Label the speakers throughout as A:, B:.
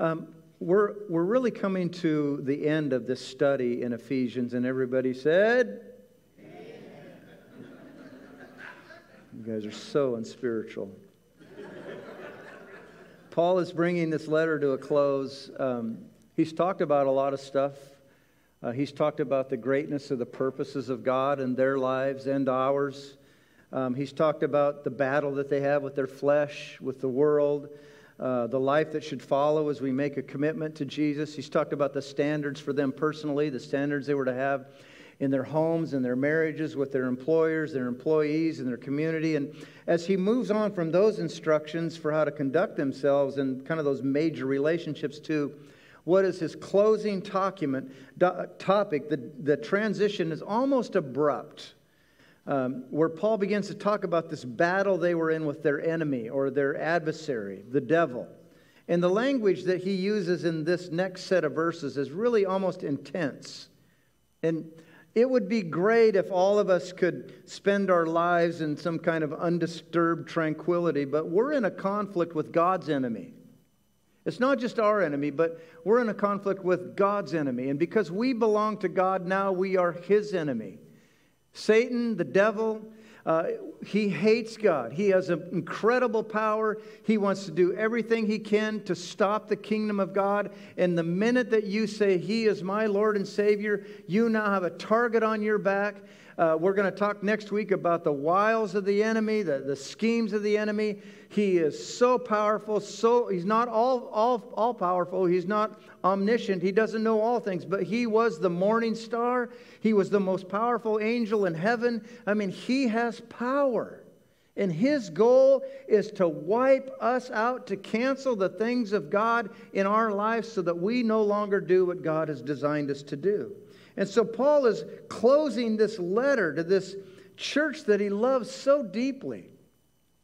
A: Um, we're, we're really coming to the end of this study in Ephesians, and everybody said, You guys are so unspiritual. Paul is bringing this letter to a close. Um, he's talked about a lot of stuff. Uh, he's talked about the greatness of the purposes of God in their lives and ours. Um, he's talked about the battle that they have with their flesh, with the world, uh, the life that should follow as we make a commitment to Jesus. He's talked about the standards for them personally, the standards they were to have in their homes and their marriages with their employers, their employees, and their community. And as he moves on from those instructions for how to conduct themselves and kind of those major relationships to what is his closing document, do, topic, the, the transition is almost abrupt. Um, where Paul begins to talk about this battle they were in with their enemy or their adversary, the devil. And the language that he uses in this next set of verses is really almost intense. And it would be great if all of us could spend our lives in some kind of undisturbed tranquility, but we're in a conflict with God's enemy. It's not just our enemy, but we're in a conflict with God's enemy. And because we belong to God now, we are his enemy. Satan, the devil, uh, he hates God. He has an incredible power. He wants to do everything he can to stop the kingdom of God. And the minute that you say, He is my Lord and Savior, you now have a target on your back. Uh, we're going to talk next week about the wiles of the enemy, the, the schemes of the enemy. He is so powerful, so he's not all, all, all powerful, he's not omniscient, he doesn't know all things, but he was the morning star. He was the most powerful angel in heaven. I mean, he has power. And his goal is to wipe us out, to cancel the things of God in our lives so that we no longer do what God has designed us to do. And so Paul is closing this letter to this church that he loves so deeply.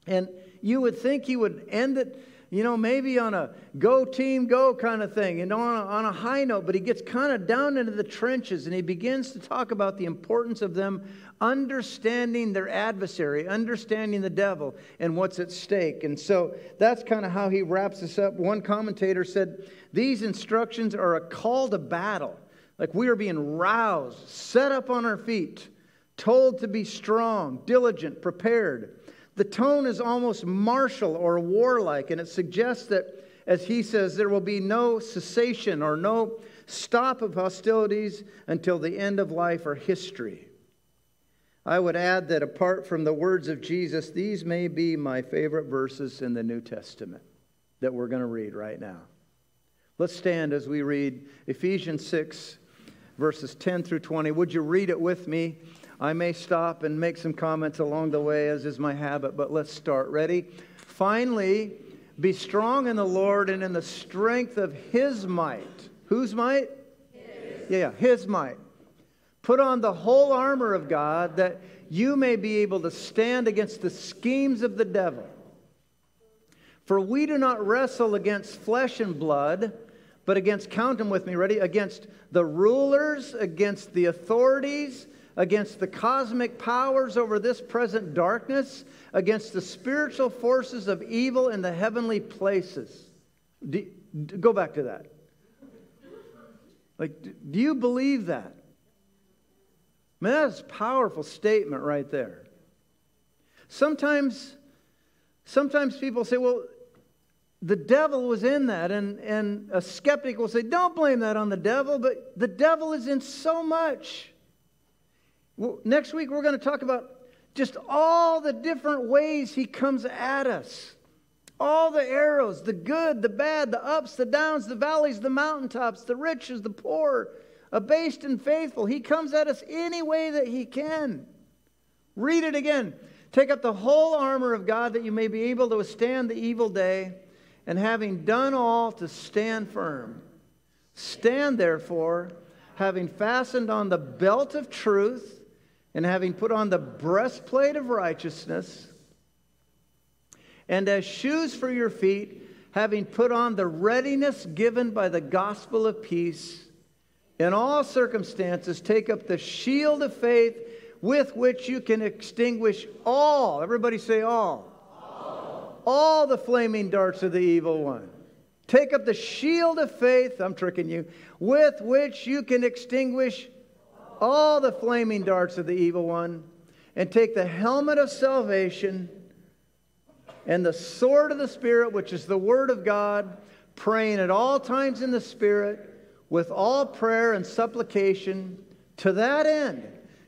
A: And you would think he would end it, you know, maybe on a go team go kind of thing and on a, on a high note, but he gets kind of down into the trenches and he begins to talk about the importance of them understanding their adversary, understanding the devil and what's at stake. And so that's kind of how he wraps this up. One commentator said, These instructions are a call to battle. Like we are being roused, set up on our feet, told to be strong, diligent, prepared. The tone is almost martial or warlike, and it suggests that, as he says, there will be no cessation or no stop of hostilities until the end of life or history. I would add that apart from the words of Jesus, these may be my favorite verses in the New Testament that we're going to read right now. Let's stand as we read Ephesians 6, verses 10 through 20. Would you read it with me? I may stop and make some comments along the way, as is my habit, but let's start. Ready? Finally, be strong in the Lord and in the strength of his might. Whose might? His. Yeah, his might. Put on the whole armor of God that you may be able to stand against the schemes of the devil. For we do not wrestle against flesh and blood, but against, count them with me, ready? Against the rulers, against the authorities against the cosmic powers over this present darkness, against the spiritual forces of evil in the heavenly places. Do, go back to that. Like, do you believe that? Man, that's a powerful statement right there. Sometimes, sometimes people say, well, the devil was in that, and, and a skeptic will say, don't blame that on the devil, but the devil is in so much. Well, next week, we're going to talk about just all the different ways he comes at us. All the arrows, the good, the bad, the ups, the downs, the valleys, the mountaintops, the riches, the poor, abased and faithful. He comes at us any way that he can. Read it again. Take up the whole armor of God that you may be able to withstand the evil day, and having done all, to stand firm. Stand therefore, having fastened on the belt of truth and having put on the breastplate of righteousness, and as shoes for your feet, having put on the readiness given by the gospel of peace, in all circumstances, take up the shield of faith with which you can extinguish all, everybody say all, all, the flaming darts of the evil one. Take up the shield of faith, I'm tricking you, with which you can extinguish all the flaming darts of the evil one. And take the helmet of salvation and the sword of the Spirit, which is the Word of God, praying at all times in the Spirit with all prayer and supplication. To that end,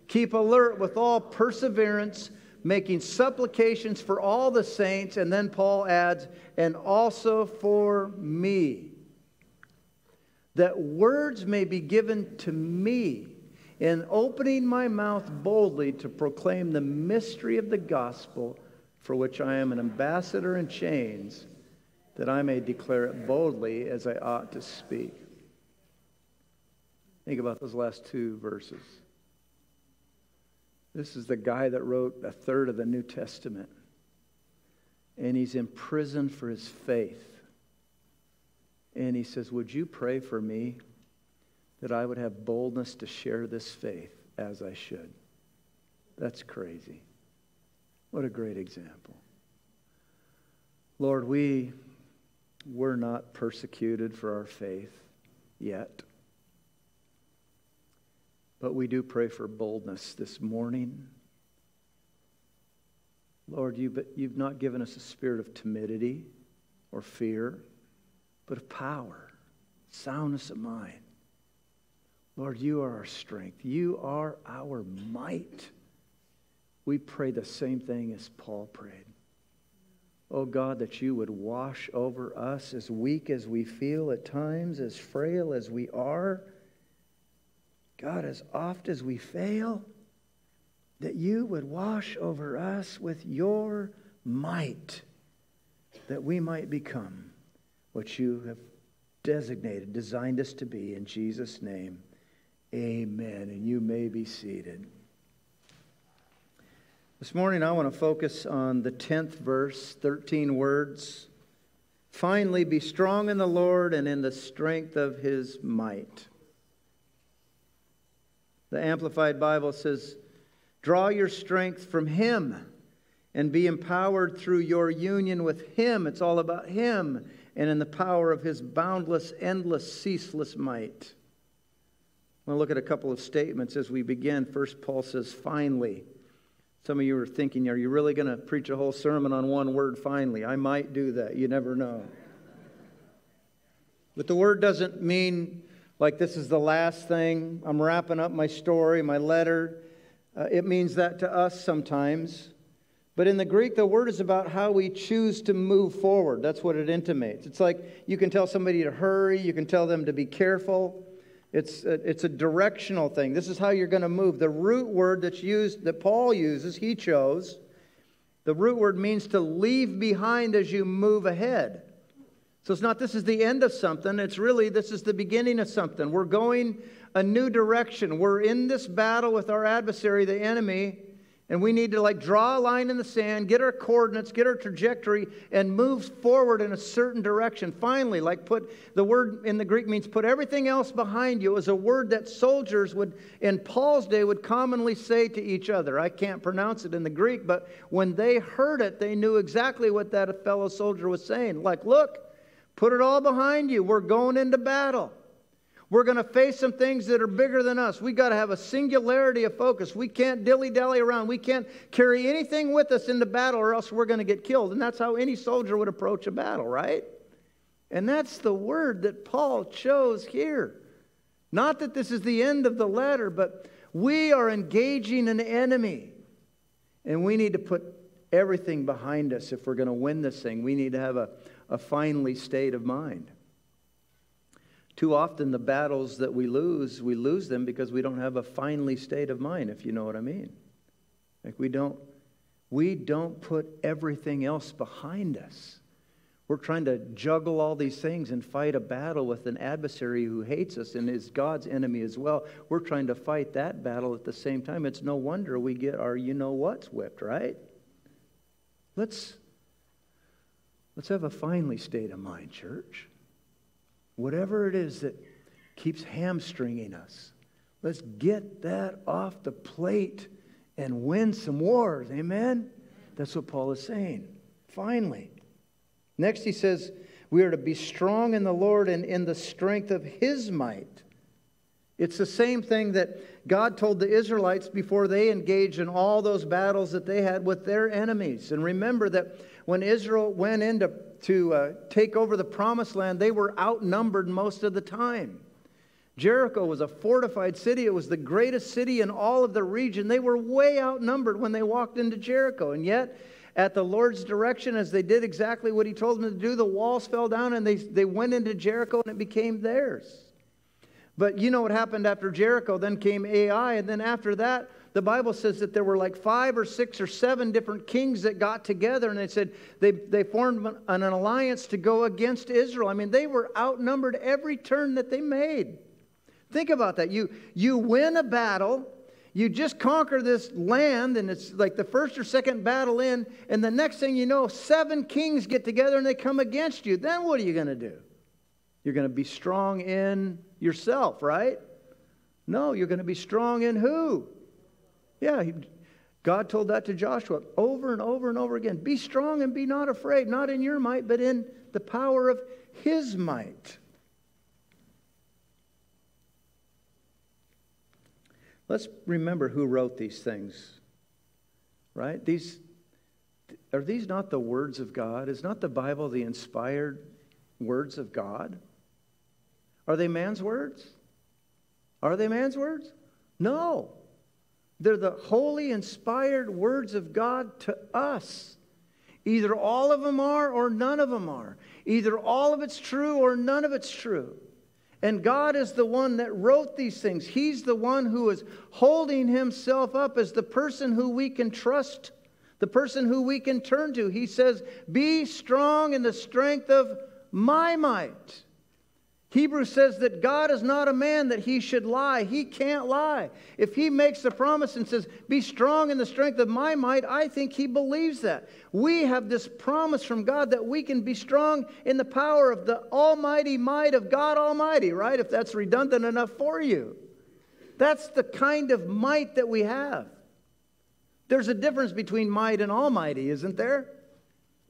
A: keep alert with all perseverance, making supplications for all the saints. And then Paul adds, and also for me, that words may be given to me in opening my mouth boldly to proclaim the mystery of the gospel for which I am an ambassador in chains, that I may declare it boldly as I ought to speak. Think about those last two verses. This is the guy that wrote a third of the New Testament, and he's in prison for his faith. And he says, Would you pray for me that I would have boldness to share this faith as I should? That's crazy. What a great example. Lord, we were not persecuted for our faith yet. But we do pray for boldness this morning. Lord, you've, you've not given us a spirit of timidity or fear, but of power, soundness of mind. Lord, you are our strength. You are our might we pray the same thing as Paul prayed. Oh God, that you would wash over us as weak as we feel at times, as frail as we are. God, as oft as we fail, that you would wash over us with your might, that we might become what you have designated, designed us to be. In Jesus' name, amen. And you may be seated. This morning, I want to focus on the 10th verse, 13 words. Finally, be strong in the Lord and in the strength of his might. The Amplified Bible says, Draw your strength from him and be empowered through your union with him. It's all about him and in the power of his boundless, endless, ceaseless might. I want to look at a couple of statements as we begin. First, Paul says, Finally. Some of you are thinking, are you really going to preach a whole sermon on one word finally? I might do that. You never know. But the word doesn't mean like this is the last thing. I'm wrapping up my story, my letter. Uh, it means that to us sometimes. But in the Greek, the word is about how we choose to move forward. That's what it intimates. It's like you can tell somebody to hurry, you can tell them to be careful. It's a, it's a directional thing. This is how you're going to move. The root word that's used, that Paul uses, he chose, the root word means to leave behind as you move ahead. So it's not this is the end of something, it's really this is the beginning of something. We're going a new direction. We're in this battle with our adversary, the enemy, and we need to like draw a line in the sand, get our coordinates, get our trajectory, and move forward in a certain direction. Finally, like put the word in the Greek means put everything else behind you is a word that soldiers would in Paul's day would commonly say to each other. I can't pronounce it in the Greek, but when they heard it, they knew exactly what that fellow soldier was saying. Like, look, put it all behind you. We're going into battle. We're going to face some things that are bigger than us. We got to have a singularity of focus. We can't dilly dally around. We can't carry anything with us into battle, or else we're going to get killed. And that's how any soldier would approach a battle, right? And that's the word that Paul chose here. Not that this is the end of the letter, but we are engaging an enemy. And we need to put everything behind us if we're going to win this thing. We need to have a, a finally state of mind. Too often, the battles that we lose, we lose them because we don't have a finely state of mind, if you know what I mean. Like we don't, we don't put everything else behind us. We're trying to juggle all these things and fight a battle with an adversary who hates us and is God's enemy as well. We're trying to fight that battle at the same time. It's no wonder we get our you know what's whipped, right? Let's let's have a finely state of mind, church. Whatever it is that keeps hamstringing us, let's get that off the plate and win some wars. Amen? That's what Paul is saying. Finally. Next, he says, We are to be strong in the Lord and in the strength of his might. It's the same thing that God told the Israelites before they engaged in all those battles that they had with their enemies. And remember that when Israel went in to, to uh, take over the promised land, they were outnumbered most of the time. Jericho was a fortified city. It was the greatest city in all of the region. They were way outnumbered when they walked into Jericho. And yet, at the Lord's direction, as they did exactly what He told them to do, the walls fell down and they, they went into Jericho and it became theirs. But you know what happened after Jericho? Then came Ai. And then after that, the Bible says that there were like five or six or seven different kings that got together and they said they, they formed an, an alliance to go against Israel. I mean, they were outnumbered every turn that they made. Think about that. You, you win a battle, you just conquer this land, and it's like the first or second battle in, and the next thing you know, seven kings get together and they come against you. Then what are you going to do? You're going to be strong in yourself, right? No, you're going to be strong in who? Yeah, he, God told that to Joshua over and over and over again. Be strong and be not afraid, not in your might, but in the power of his might. Let's remember who wrote these things, right? These, are these not the words of God? Is not the Bible the inspired words of God? Are they man's words? Are they man's words? No. They're the holy, inspired words of God to us. Either all of them are or none of them are. Either all of it's true or none of it's true. And God is the one that wrote these things. He's the one who is holding himself up as the person who we can trust, the person who we can turn to. He says, Be strong in the strength of my might. Hebrews says that God is not a man that he should lie. He can't lie. If he makes a promise and says, Be strong in the strength of my might, I think he believes that. We have this promise from God that we can be strong in the power of the almighty might of God Almighty, right? If that's redundant enough for you. That's the kind of might that we have. There's a difference between might and almighty, isn't there?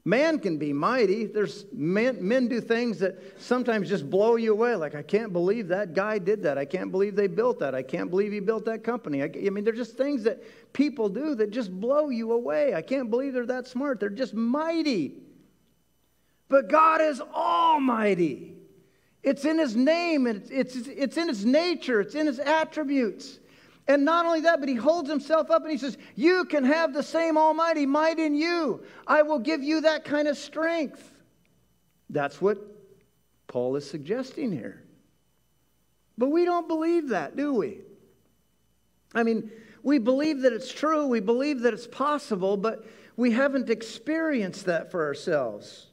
A: Man can be mighty. There's men, men do things that sometimes just blow you away. Like, I can't believe that guy did that. I can't believe they built that. I can't believe he built that company. I, I mean, they're just things that people do that just blow you away. I can't believe they're that smart. They're just mighty. But God is almighty. It's in his name, and it's, it's, it's in his nature, it's in his attributes. And not only that, but he holds himself up and he says, You can have the same almighty might in you. I will give you that kind of strength. That's what Paul is suggesting here. But we don't believe that, do we? I mean, we believe that it's true, we believe that it's possible, but we haven't experienced that for ourselves.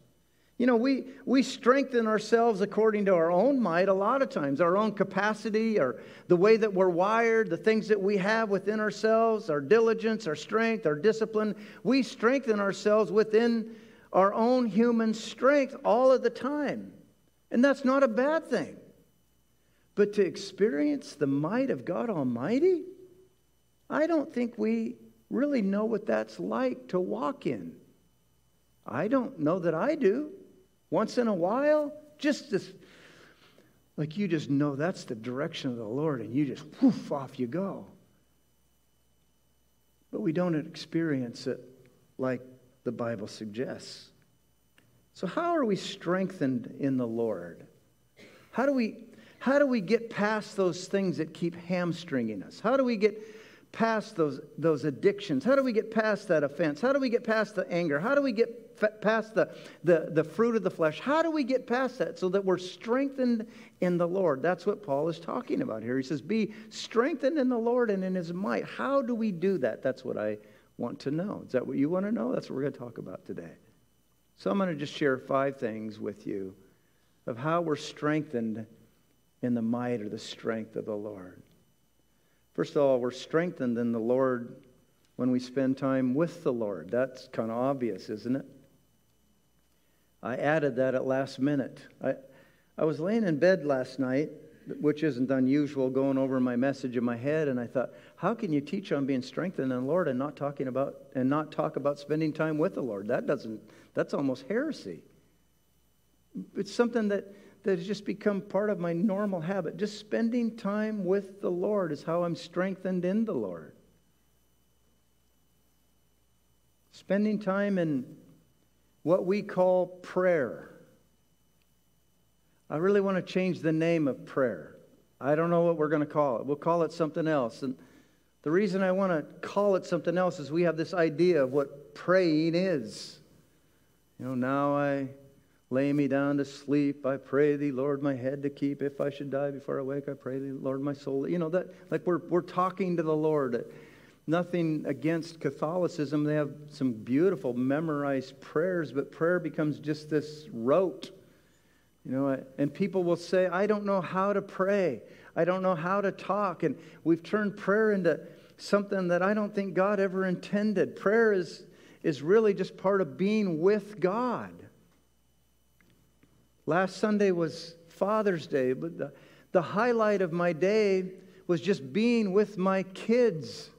A: You know, we, we strengthen ourselves according to our own might a lot of times, our own capacity, or the way that we're wired, the things that we have within ourselves, our diligence, our strength, our discipline. We strengthen ourselves within our own human strength all of the time. And that's not a bad thing. But to experience the might of God Almighty, I don't think we really know what that's like to walk in. I don't know that I do. Once in a while, just this, like you just know that's the direction of the Lord and you just whoof, off you go. But we don't experience it like the Bible suggests. So, how are we strengthened in the Lord? How do we, how do we get past those things that keep hamstringing us? How do we get past those, those addictions? How do we get past that offense? How do we get past the anger? How do we get past the, the, the fruit of the flesh? How do we get past that so that we're strengthened in the Lord? That's what Paul is talking about here. He says, Be strengthened in the Lord and in his might. How do we do that? That's what I want to know. Is that what you want to know? That's what we're going to talk about today. So I'm going to just share five things with you of how we're strengthened in the might or the strength of the Lord. First of all, we're strengthened in the Lord when we spend time with the Lord. That's kind of obvious, isn't it? I added that at last minute. I, I was laying in bed last night, which isn't unusual, going over my message in my head, and I thought, how can you teach on being strengthened in the Lord and not talking about and not talk about spending time with the Lord? That doesn't that's almost heresy. it's something that, that has just become part of my normal habit. Just spending time with the Lord is how I'm strengthened in the Lord. Spending time in what we call prayer. I really want to change the name of prayer. I don't know what we're going to call it. We'll call it something else. And the reason I want to call it something else is we have this idea of what praying is. You know, now I lay me down to sleep. I pray thee, Lord, my head to keep. If I should die before I wake, I pray thee, Lord, my soul. You know, that like we're, we're talking to the Lord. Nothing against Catholicism. They have some beautiful memorized prayers, but prayer becomes just this rote you know, and people will say, I don't know how to pray. I don't know how to talk. And we've turned prayer into something that I don't think God ever intended. Prayer is, is really just part of being with God. Last Sunday was Father's Day, but the, the highlight of my day was just being with my kids.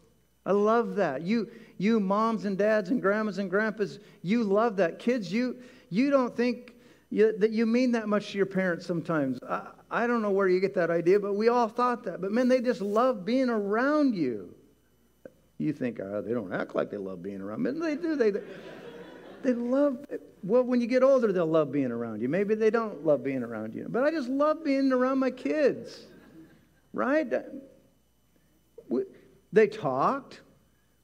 A: I love that. You, you moms and dads and grandmas and grandpas, you love that. Kids, you, you don't think you, that you mean that much to your parents sometimes. I, I don't know where you get that idea, but we all thought that. But man, they just love being around you. You think, oh, they don't act like they love being around me. They do. They, they love, well, when you get older, they'll love being around you. Maybe they don't love being around you. But I just love being around my kids, right? We, they talked.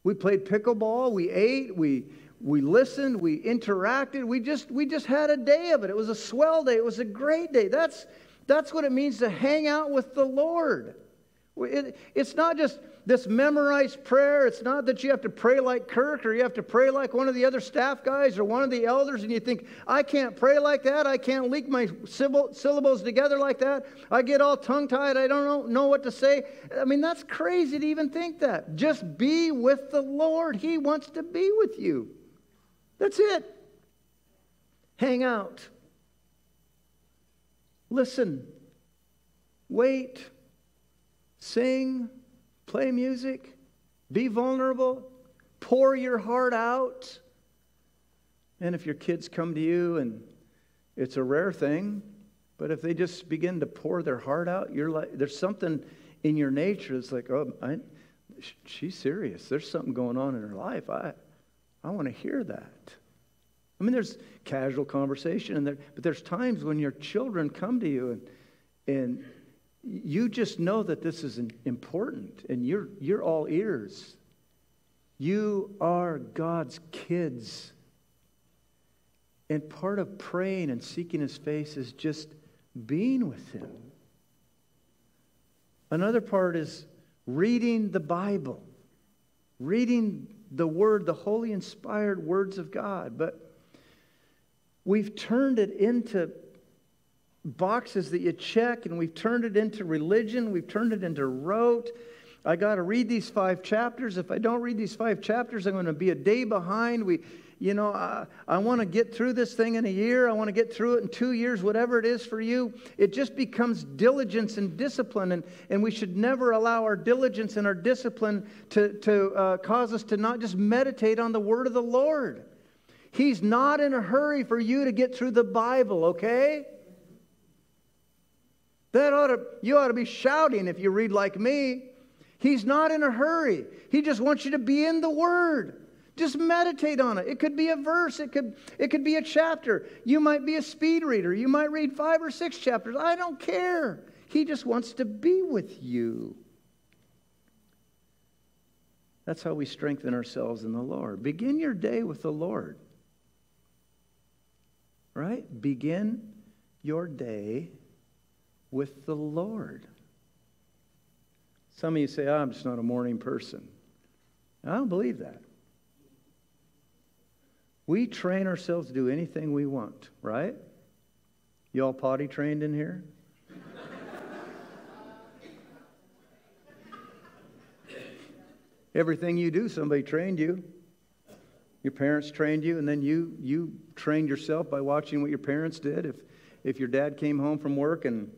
A: We played pickleball. We ate. We, we listened, we interacted, we just we just had a day of it. It was a swell day. It was a great day. That's that's what it means to hang out with the Lord. It, it's not just this memorized prayer. It's not that you have to pray like Kirk or you have to pray like one of the other staff guys or one of the elders and you think, I can't pray like that. I can't link my syllables together like that. I get all tongue tied. I don't know, know what to say. I mean, that's crazy to even think that. Just be with the Lord. He wants to be with you. That's it. Hang out. Listen. Wait. Sing. Play music. Be vulnerable. Pour your heart out. And if your kids come to you and it's a rare thing, but if they just begin to pour their heart out, you're like, there's something in your nature that's like, oh, I, she's serious. There's something going on in her life. I, I want to hear that. I mean, there's casual conversation, and there, but there's times when your children come to you and, and you just know that this is important and you're, you're all ears. You are God's kids. And part of praying and seeking his face is just being with him. Another part is reading the Bible, reading the Word, the holy inspired words of God. But we've turned it into boxes that you check, and we've turned it into religion, we've turned it into rote. I got to read these five chapters. If I don't read these five chapters, I'm going to be a day behind. We, you know, I, I want to get through this thing in a year. I want to get through it in two years, whatever it is for you. It just becomes diligence and discipline. And, and we should never allow our diligence and our discipline to, to uh, cause us to not just meditate on the word of the Lord. He's not in a hurry for you to get through the Bible, okay? That ought to, you ought to be shouting if you read like me. He's not in a hurry. He just wants you to be in the Word. Just meditate on it. It could be a verse, it could, it could be a chapter. You might be a speed reader. You might read five or six chapters. I don't care. He just wants to be with you. That's how we strengthen ourselves in the Lord. Begin your day with the Lord. Right? Begin your day with the Lord. Some of you say, oh, I'm just not a morning person. I don't believe that. We train ourselves to do anything we want, right? You all potty trained in here? Everything you do, somebody trained you. Your parents trained you, and then you, you trained yourself by watching what your parents did. If, if your dad came home from work and,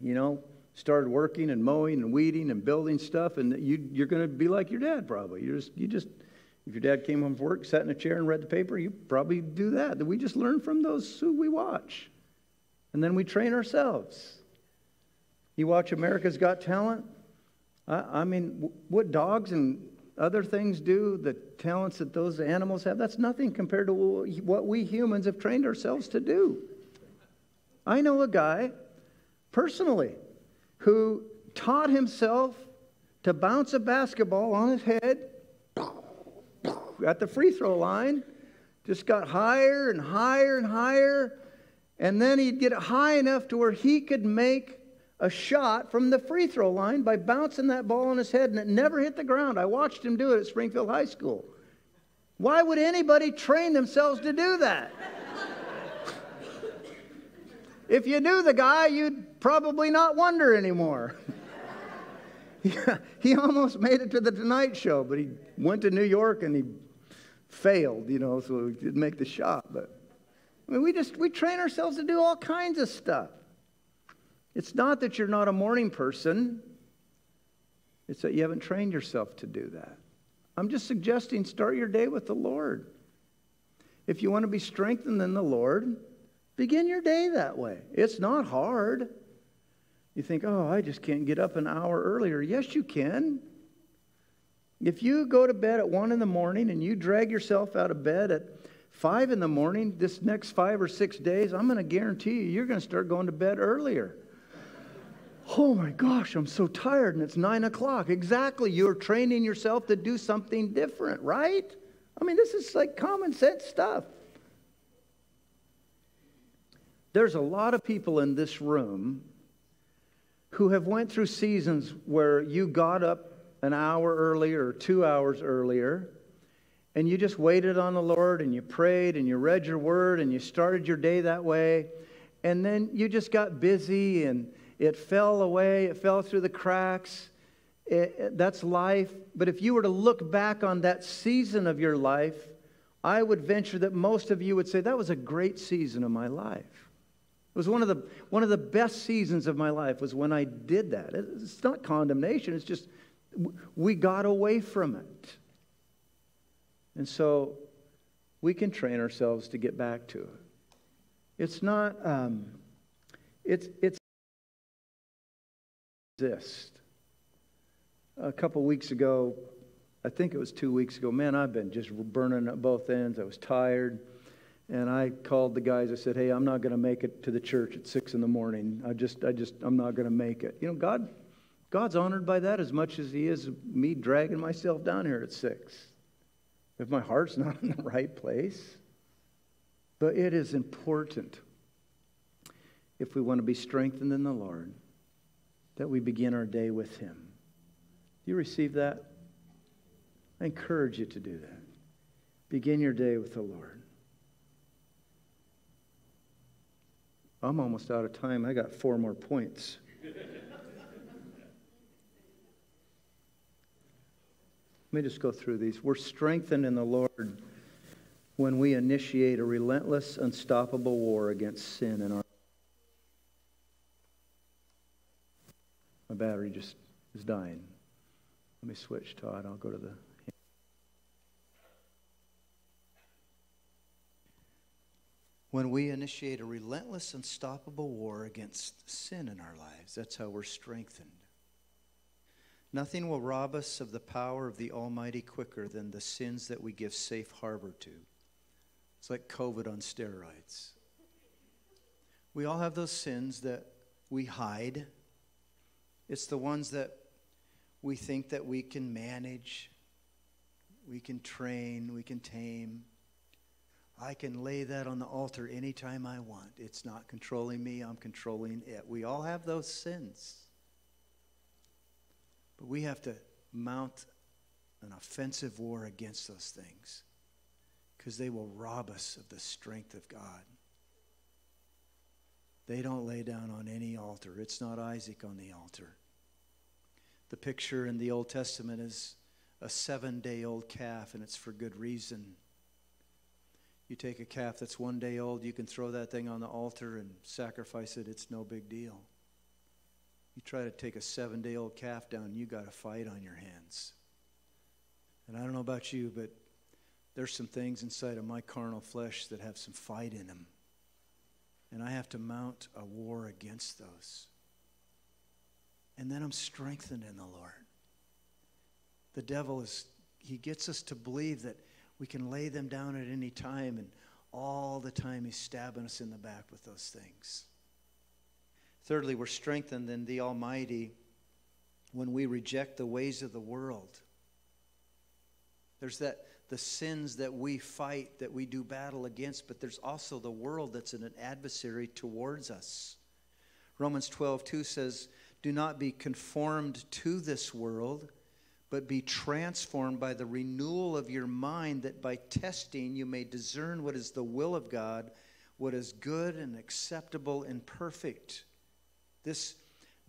A: you know, started working and mowing and weeding and building stuff, and you, you're going to be like your dad probably. You just, you just if your dad came home from work, sat in a chair, and read the paper, you probably do that. We just learn from those who we watch. And then we train ourselves. You watch America's Got Talent. I, I mean, what dogs and other things do, the talents that those animals have, that's nothing compared to what we humans have trained ourselves to do. I know a guy personally who taught himself to bounce a basketball on his head at the free throw line, just got higher and higher and higher. And then he'd get it high enough to where he could make a shot from the free throw line by bouncing that ball on his head, and it never hit the ground. I watched him do it at Springfield High School. Why would anybody train themselves to do that? If you knew the guy, you'd probably not wonder anymore. He almost made it to the Tonight Show, but he went to New York and he failed, you know, so he didn't make the shot. But I mean, we just we train ourselves to do all kinds of stuff. It's not that you're not a morning person. It's that you haven't trained yourself to do that. I'm just suggesting start your day with the Lord. If you want to be strengthened in the Lord, begin your day that way. It's not hard. You think, oh, I just can't get up an hour earlier. Yes, you can. If you go to bed at one in the morning and you drag yourself out of bed at five in the morning, this next five or six days, I'm going to guarantee you, you're going to start going to bed earlier. Oh my gosh, I'm so tired, and it's nine o'clock. Exactly. You're training yourself to do something different, right? I mean, this is like common sense stuff. There's a lot of people in this room who have went through seasons where you got up an hour earlier or two hours earlier and you just waited on the Lord and you prayed and you read your word and you started your day that way. And then you just got busy and it fell away, it fell through the cracks. It, that's life. But if you were to look back on that season of your life, I would venture that most of you would say, That was a great season of my life. It was one of the one of the best seasons of my life was when I did that. It's not condemnation, it's just we got away from it. And so we can train ourselves to get back to it. It's not um, it's it's exist. A couple weeks ago, I think it was two weeks ago, man, I've been just burning at both ends. I was tired. And I called the guys. I said, "Hey, I'm not going to make it to the church at six in the morning. I just, I just, I'm not going to make it." You know, God, God's honored by that as much as He is me dragging myself down here at six. If my heart's not in the right place, but it is important if we want to be strengthened in the Lord that we begin our day with Him. Do you receive that? I encourage you to do that. Begin your day with the Lord. I'm almost out of time. I got four more points. Let me just go through these. We're strengthened in the Lord when we initiate a relentless, unstoppable war against sin in our. My battery just is dying. Let me switch, Todd. I'll go to the when we initiate a relentless, unstoppable war against sin in our lives. That's how we're strengthened. Nothing will rob us of the power of the Almighty quicker than the sins that we give safe harbor to. It's like COVID on steroids. We all have those sins that we hide. It's the ones that we think that we can manage, we can train, we can tame. I can lay that on the altar anytime I want. It's not controlling me, I'm controlling it. We all have those sins. But we have to mount an offensive war against those things because they will rob us of the strength of God. They don't lay down on any altar. It's not Isaac on the altar. The picture in the Old Testament is a seven day old calf, and it's for good reason. You take a calf that's one day old, you can throw that thing on the altar and sacrifice it. It's no big deal. You try to take a seven day old calf down, you got a fight on your hands. And I don't know about you, but there's some things inside of my carnal flesh that have some fight in them. and I have to mount a war against those. And then I'm strengthened in the Lord. The devil is, he gets us to believe that we can lay them down at any time, and all the time he's stabbing us in the back with those things. Thirdly, we're strengthened in the Almighty when we reject the ways of the world. There's that the sins that we fight, that we do battle against, but there's also the world that's an adversary towards us. Romans 12, 2 says, Do not be conformed to this world, but be transformed by the renewal of your mind, that by testing you may discern what is the will of God, what is good and acceptable and perfect. This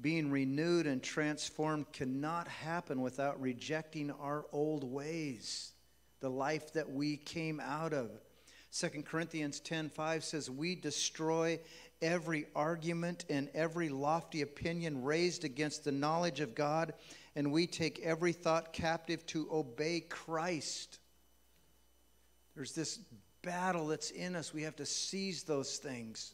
A: being renewed and transformed cannot happen without rejecting our old ways the life that we came out of. 2 Corinthians 10:5 says we destroy every argument and every lofty opinion raised against the knowledge of God and we take every thought captive to obey Christ. There's this battle that's in us. We have to seize those things.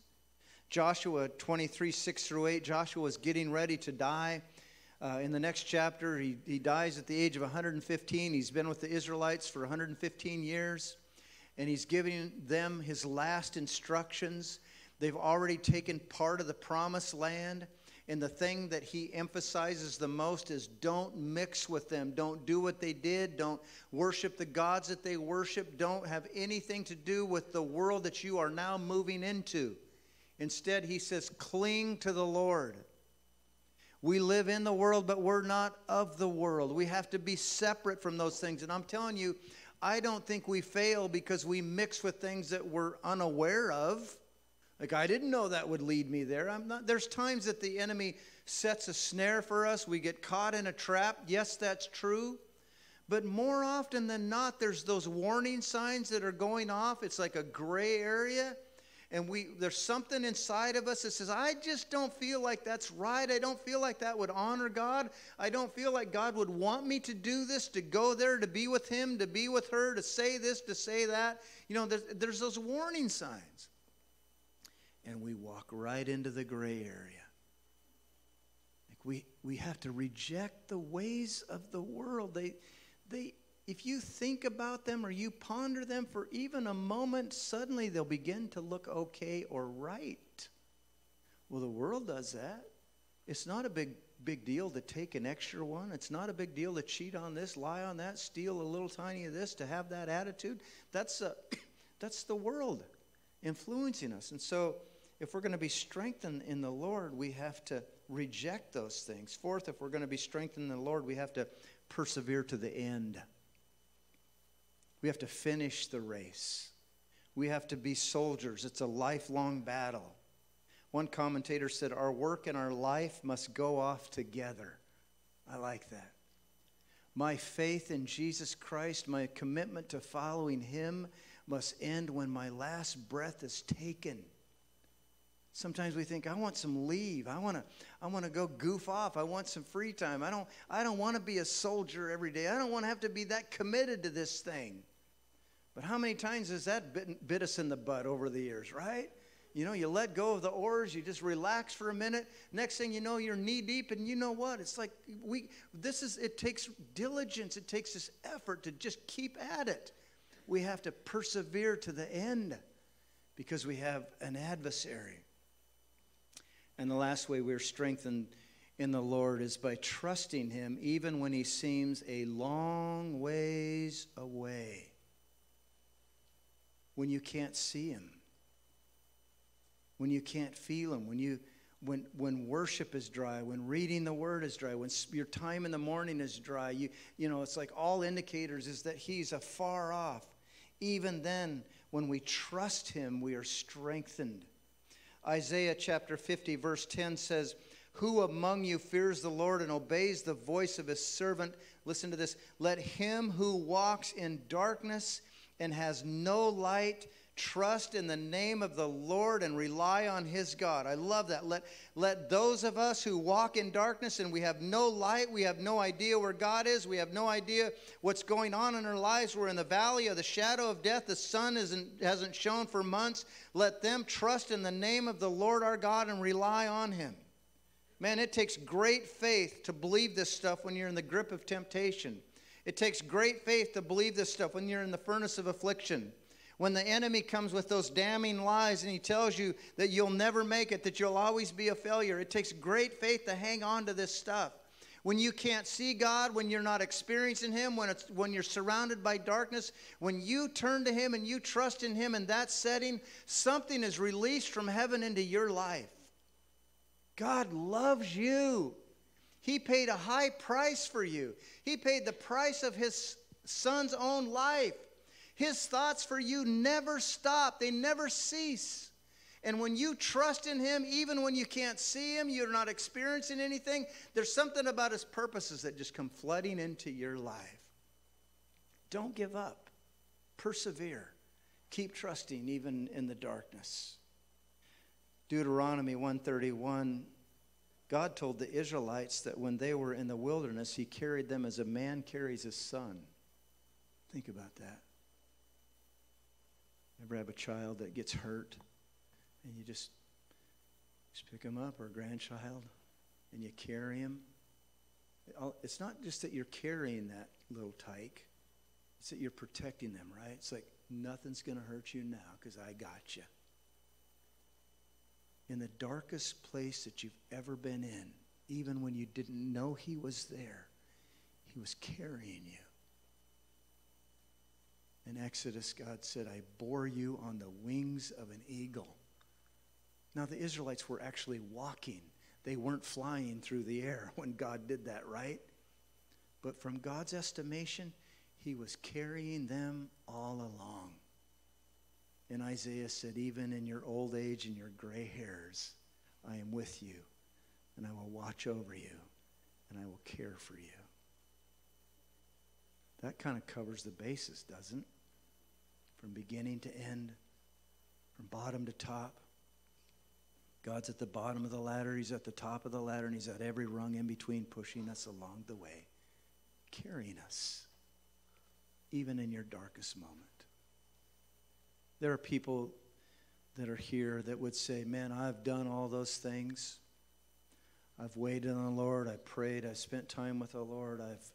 A: Joshua 23, 6 through 8, Joshua is getting ready to die. Uh, in the next chapter, he, he dies at the age of 115. He's been with the Israelites for 115 years, and he's giving them his last instructions. They've already taken part of the promised land. And the thing that he emphasizes the most is don't mix with them. Don't do what they did. Don't worship the gods that they worship. Don't have anything to do with the world that you are now moving into. Instead, he says, cling to the Lord. We live in the world, but we're not of the world. We have to be separate from those things. And I'm telling you, I don't think we fail because we mix with things that we're unaware of. Like, I didn't know that would lead me there. I'm not, there's times that the enemy sets a snare for us. We get caught in a trap. Yes, that's true. But more often than not, there's those warning signs that are going off. It's like a gray area and we there's something inside of us that says i just don't feel like that's right i don't feel like that would honor god i don't feel like god would want me to do this to go there to be with him to be with her to say this to say that you know there's, there's those warning signs and we walk right into the gray area like we we have to reject the ways of the world they they if you think about them or you ponder them for even a moment, suddenly they'll begin to look okay or right. Well, the world does that. It's not a big big deal to take an extra one. It's not a big deal to cheat on this, lie on that, steal a little tiny of this, to have that attitude. That's a, that's the world influencing us. And so, if we're going to be strengthened in the Lord, we have to reject those things. Fourth, if we're going to be strengthened in the Lord, we have to persevere to the end. We have to finish the race. We have to be soldiers. It's a lifelong battle. One commentator said, Our work and our life must go off together. I like that. My faith in Jesus Christ, my commitment to following Him, must end when my last breath is taken. Sometimes we think, I want some leave. I want to I want to go goof off. I want some free time. I don't I don't want to be a soldier every day. I don't want to have to be that committed to this thing. But how many times has that bit, bit us in the butt over the years, right? You know, you let go of the oars, you just relax for a minute. Next thing you know, you're knee deep, and you know what? It's like we. This is. It takes diligence. It takes this effort to just keep at it. We have to persevere to the end, because we have an adversary. And the last way we're strengthened in the Lord is by trusting Him, even when He seems a long ways away when you can't see him, when you can't feel him, when you when when worship is dry, when reading the word is dry, when your time in the morning is dry, you you know, it's like all indicators is that he's afar off. Even then, when we trust him, we are strengthened. Isaiah chapter 50 verse 10 says, who among you fears the Lord and obeys the voice of his servant? Listen to this. Let him who walks in darkness and has no light trust in the name of the Lord and rely on his God. I love that. Let, let those of us who walk in darkness and we have no light, we have no idea where God is, we have no idea what's going on in our lives, we're in the valley of the shadow of death, the sun isn't, hasn't shone for months. Let them trust in the name of the Lord our God and rely on him. Man, it takes great faith to believe this stuff when you're in the grip of temptation. It takes great faith to believe this stuff when you're in the furnace of affliction. When the enemy comes with those damning lies and he tells you that you'll never make it, that you'll always be a failure, it takes great faith to hang on to this stuff. When you can't see God, when you're not experiencing Him, when, it's, when you're surrounded by darkness, when you turn to Him and you trust in Him in that setting, something is released from heaven into your life. God loves you. He paid a high price for you. He paid the price of His Son's own life. His thoughts for you never stop, they never cease. And when you trust in Him, even when you can't see Him, you're not experiencing anything, there's something about His purposes that just come flooding into your life. Don't give up, persevere, keep trusting even in the darkness. Deuteronomy 131 God told the Israelites that when they were in the wilderness, He carried them as a man carries his son. Think about that. Ever have a child that gets hurt and you just, just pick him up or a grandchild and you carry him? It's not just that you're carrying that little tyke, it's that you're protecting them, right? It's like nothing's going to hurt you now because I got you. In the darkest place that you've ever been in, even when you didn't know he was there, he was carrying you. In Exodus, God said, I bore you on the wings of an eagle. Now, the Israelites were actually walking, they weren't flying through the air when God did that, right? But from God's estimation, He was carrying them all along. And Isaiah said, Even in your old age and your gray hairs, I am with you, and I will watch over you, and I will care for you. That kind of covers the basis, doesn't it? From beginning to end, from bottom to top. God's at the bottom of the ladder, He's at the top of the ladder, and He's at every rung in between, pushing us along the way, carrying us, even in your darkest moment. There are people that are here that would say, Man, I've done all those things. I've waited on the Lord. I prayed. I spent time with the Lord. I've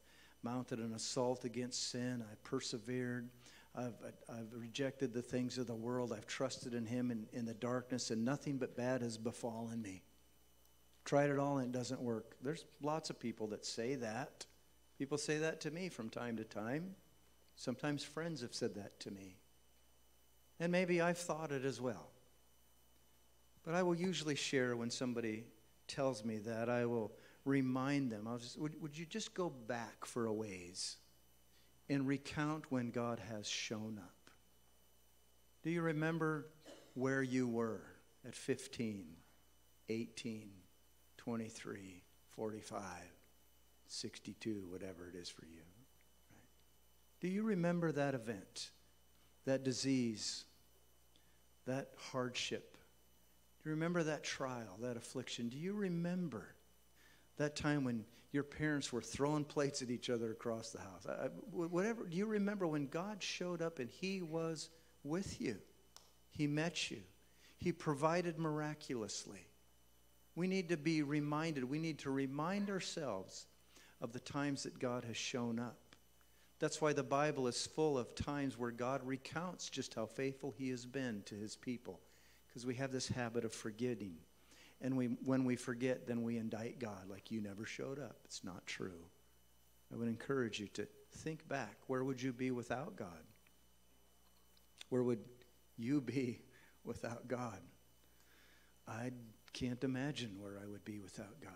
A: mounted an assault against sin. I persevered. I've, I've rejected the things of the world. I've trusted in Him in, in the darkness, and nothing but bad has befallen me. Tried it all, and it doesn't work. There's lots of people that say that. People say that to me from time to time. Sometimes friends have said that to me. And maybe I've thought it as well. But I will usually share when somebody tells me that, I will remind them. I'll just, would, would you just go back for a ways and recount when God has shown up? Do you remember where you were at 15, 18, 23, 45, 62, whatever it is for you? Right? Do you remember that event, that disease, that hardship? Do you remember that trial, that affliction? Do you remember that time when your parents were throwing plates at each other across the house. I, whatever, do you remember when God showed up and He was with you? He met you, He provided miraculously. We need to be reminded, we need to remind ourselves of the times that God has shown up. That's why the Bible is full of times where God recounts just how faithful He has been to His people, because we have this habit of forgetting. And we, when we forget, then we indict God like you never showed up. It's not true. I would encourage you to think back. Where would you be without God? Where would you be without God? I can't imagine where I would be without God.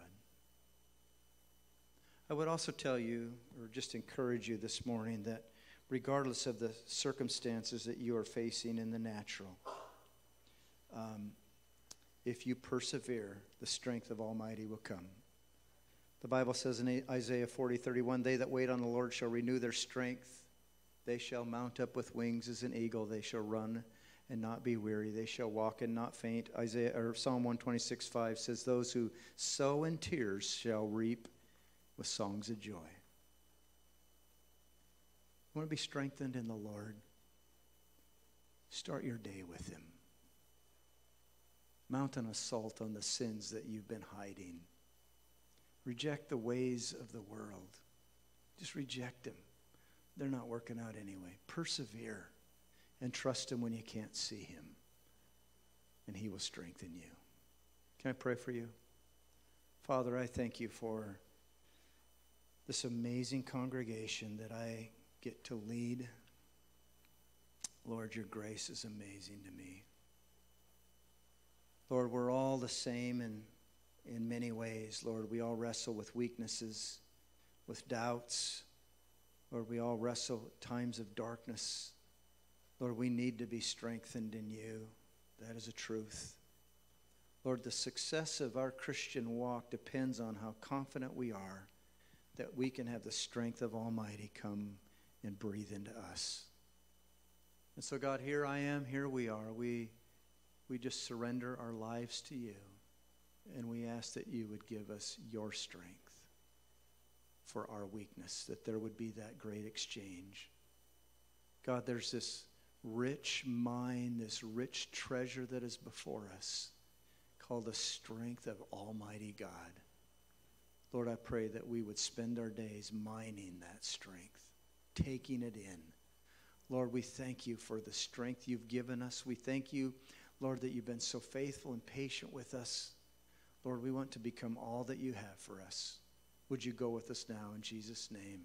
A: I would also tell you, or just encourage you this morning, that regardless of the circumstances that you are facing in the natural, um, if you persevere, the strength of Almighty will come. The Bible says in Isaiah 40, 31, They that wait on the Lord shall renew their strength. They shall mount up with wings as an eagle. They shall run and not be weary. They shall walk and not faint. Isaiah or Psalm 126, 5 says, Those who sow in tears shall reap with songs of joy. Want to be strengthened in the Lord? Start your day with Him. Mount an assault on the sins that you've been hiding. Reject the ways of the world. Just reject them. They're not working out anyway. Persevere and trust Him when you can't see Him, and He will strengthen you. Can I pray for you? Father, I thank you for this amazing congregation that I get to lead. Lord, your grace is amazing to me. Lord, we're all the same in, in many ways. Lord, we all wrestle with weaknesses, with doubts. Lord, we all wrestle times of darkness. Lord, we need to be strengthened in you. That is a truth. Lord, the success of our Christian walk depends on how confident we are that we can have the strength of Almighty come and breathe into us. And so, God, here I am, here we are. We, we just surrender our lives to you, and we ask that you would give us your strength for our weakness, that there would be that great exchange. God, there's this rich mine, this rich treasure that is before us called the strength of Almighty God. Lord, I pray that we would spend our days mining that strength, taking it in. Lord, we thank you for the strength you've given us. We thank you, Lord, that you've been so faithful and patient with us. Lord, we want to become all that you have for us. Would you go with us now in Jesus' name?